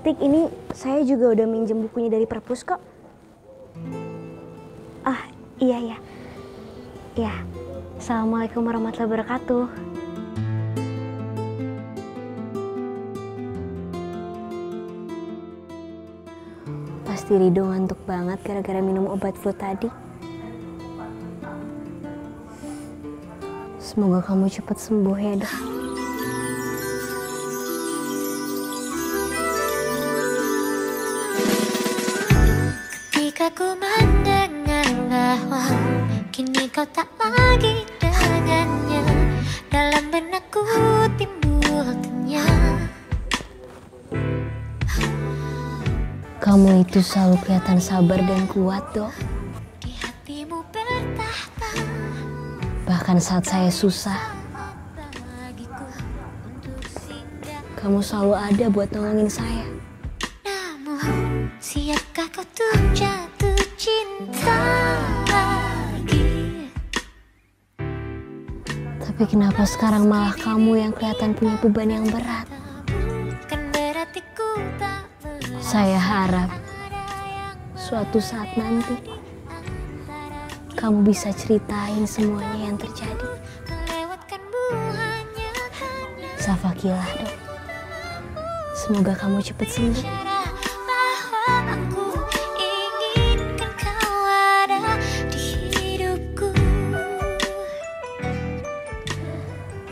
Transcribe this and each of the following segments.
Tik, ini saya juga udah minjem bukunya dari perpus kok. Ah, iya ya. Ya. Assalamualaikum warahmatullahi wabarakatuh. Pasti Rido ngantuk banget gara-gara minum obat flu tadi. Semoga kamu cepat sembuh ya. Kau tak lagi dengannya. Dalam benakku timbul kenyang Kamu itu selalu kelihatan sabar dan kuat dok. Di hatimu bertahta. Bahkan saat saya susah, kamu selalu ada buat nolongin saya. Namun siapkah kau tuh jatuh cinta Tapi kenapa sekarang malah kamu yang kelihatan punya beban yang berat? Saya harap suatu saat nanti kamu bisa ceritain semuanya yang terjadi. Safakilah dok. Semoga kamu cepat sembuh.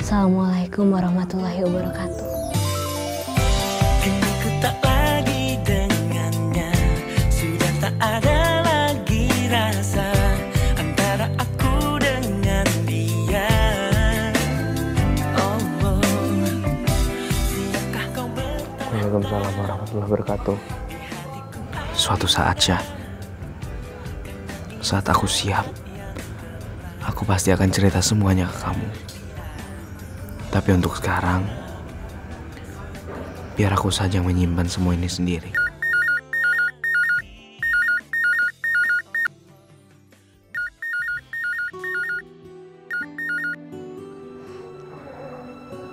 Assalamualaikum warahmatullahi wabarakatuh. Kini ku tak lagi dengannya Sudah tak ada lagi rasa Antara aku dengan dia Oh, oh. Siapkah kau bertahan Waalaikumsalam warahmatullahi wabarakatuh. Suatu saat, Syah. Saat aku siap, aku pasti akan cerita semuanya ke kamu. Tapi untuk sekarang, biar aku saja menyimpan semua ini sendiri.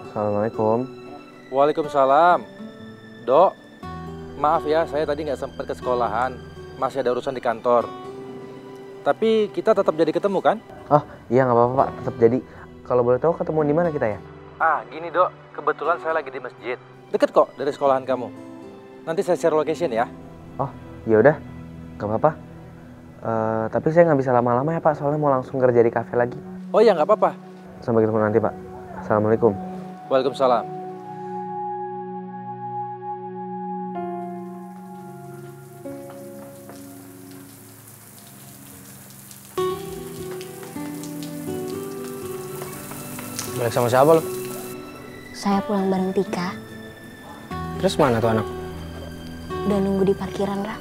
Assalamualaikum. Waalaikumsalam. Dok, maaf ya saya tadi nggak sempat ke sekolahan. Masih ada urusan di kantor. Tapi kita tetap jadi ketemu kan? Oh iya nggak apa-apa pak, tetap jadi. Kalau boleh tahu ketemu di mana kita ya? Ah, gini dok. Kebetulan saya lagi di masjid. Deket kok dari sekolahan kamu. Nanti saya share location ya. Oh ya udah, nggak apa-apa. Eh, tapi saya nggak bisa lama-lama ya pak, soalnya mau langsung kerja di kafe lagi. Oh iya nggak apa-apa. Sampai ketemu nanti pak. Assalamualaikum. Waalaikumsalam. Balik sama siapa lo? Saya pulang bareng Tika, Terus mana tuh anak? udah nunggu di parkiran Ra.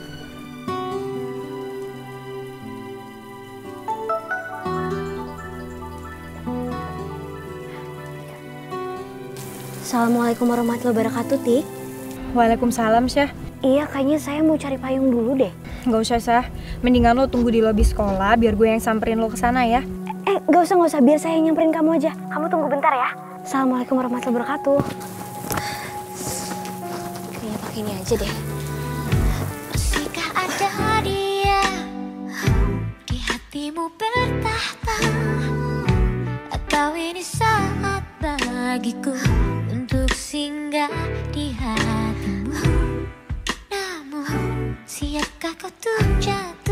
Assalamualaikum warahmatullahi wabarakatuh, Tik. Waalaikumsalam, Syah. Iya, kayaknya saya mau cari payung dulu deh. Nggak usah, Syah. Mendingan lo tunggu di lobi sekolah biar gue yang samperin lo ke sana ya. Eh, gak usah, gak usah. Biar saya yang nyamperin kamu aja. Kamu tunggu bentar ya. Assalamualaikum warahmatullahi wabarakatuh. Kayaknya pakai ini aja deh. Masihkah ada dia di hatimu bertahta Atau ini saat bagiku untuk singgah di hatimu Namun siapkah kau tuh jatuh